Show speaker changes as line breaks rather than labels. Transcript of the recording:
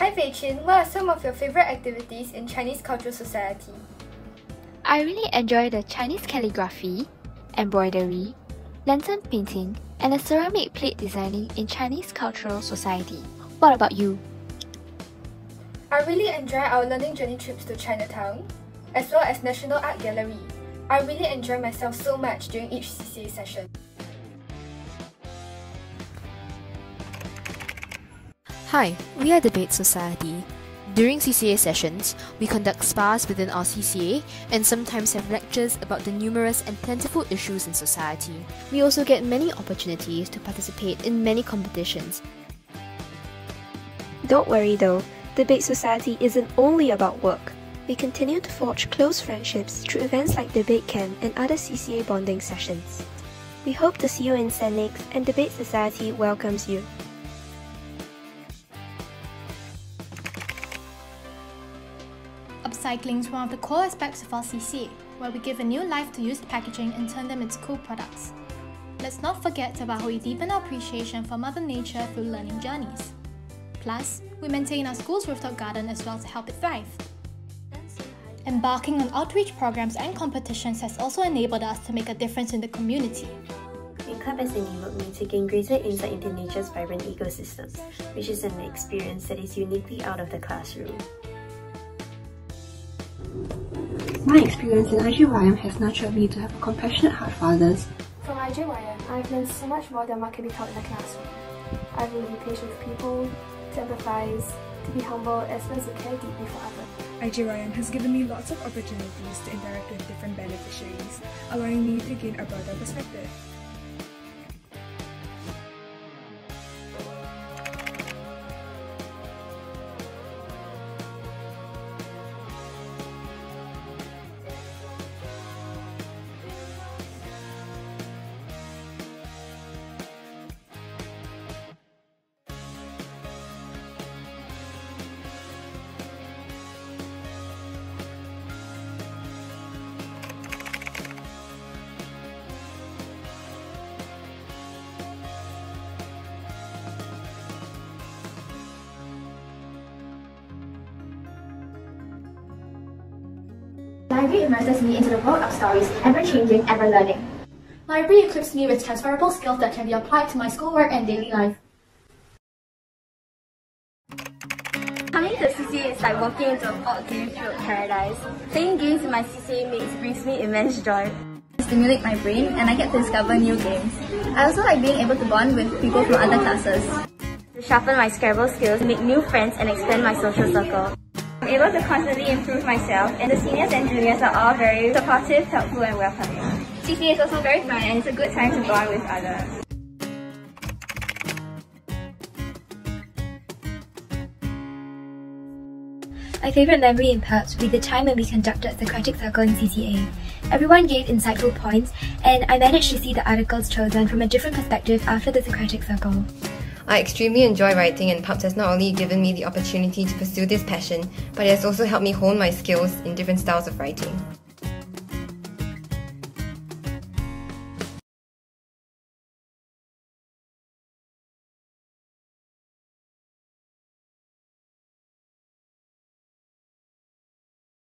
Hi Fei Chin, what are some of your favorite activities in Chinese Cultural Society?
I really enjoy the Chinese calligraphy, embroidery, lantern painting, and the ceramic plate designing in Chinese Cultural Society. What about you?
I really enjoy our learning journey trips to Chinatown, as well as National Art Gallery. I really enjoy myself so much during each CCA session.
Hi, we are Debate Society. During CCA sessions, we conduct spars within our CCA and sometimes have lectures about the numerous and plentiful issues in society.
We also get many opportunities to participate in many competitions.
Don't worry though, Debate Society isn't only about work. We continue to forge close friendships through events like Debate Camp and other CCA bonding sessions. We hope to see you in St. Nick's and Debate Society welcomes you.
Upcycling is one of the core aspects of our CCA, where we give a new life to used packaging and turn them into cool products. Let's not forget about how we deepen our appreciation for Mother Nature through learning journeys. Plus, we maintain our school's rooftop garden as well to help it thrive. Embarking on outreach programs and competitions has also enabled us to make a difference in the community.
Club has enabled me to gain greater insight into nature's vibrant ecosystems, which is an experience that is uniquely out of the classroom.
My experience in IGYM has nurtured me to have a compassionate heart for others.
From IGYM, I've learned so much more than what can be taught in the classroom. I've learned to be patient with people, to empathize, to be humble, as well as to care deeply for others.
IGYM has given me lots of opportunities to interact with different beneficiaries, allowing me to gain a broader perspective.
Library immerses me into the world of stories, ever-changing, ever-learning.
Library equips me with transferable skills that can be applied to my schoolwork and daily life.
Coming to CCA is like walking into a board game-filled paradise. Playing games in my CCA mates brings me immense joy.
Stimulate my brain and I get to discover new games. I also like being able to bond with people from other classes.
To sharpen my Scrabble skills, make new friends and expand my social circle. Able to constantly improve myself and the seniors and juniors are all very supportive, helpful and welcoming. CCA is also very fun and it's a good time to bond with others.
My favourite memory in Perps would be the time when we conducted Socratic Circle in CCA. Everyone gave insightful points, and I managed to see the articles chosen from a different perspective after the Socratic Circle.
I extremely enjoy writing and Pubs has not only given me the opportunity to pursue this passion, but it has also helped me hone my skills in different styles of writing.